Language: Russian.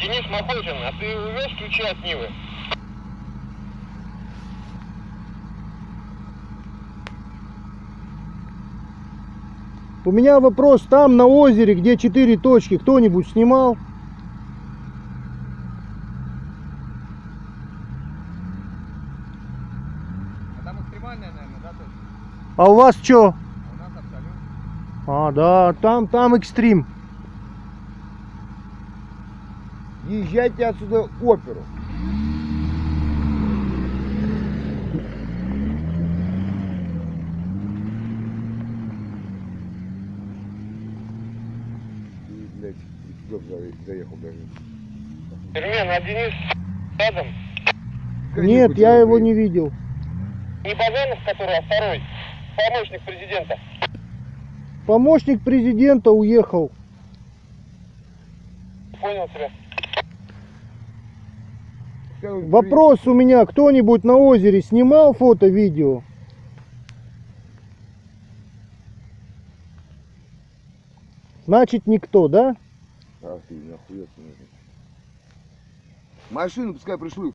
Денис Махотин, а ты увез ключи от Нивы? У меня вопрос, там на озере, где четыре точки, кто-нибудь снимал? А там экстремальная, наверное, да, точно? А у вас что? А у нас абсолют. А, да, там, там экстрим. Езжайте отсюда оперу. Заехал даже. Пермен, а Денис рядом? Нет, я его не видел. Не Базанов, который, а второй. Помощник президента. Помощник президента уехал. Понял тебя. Вопрос у меня, кто-нибудь на озере снимал фото-видео? Значит никто, да? Ах. Машину пускай пришлют.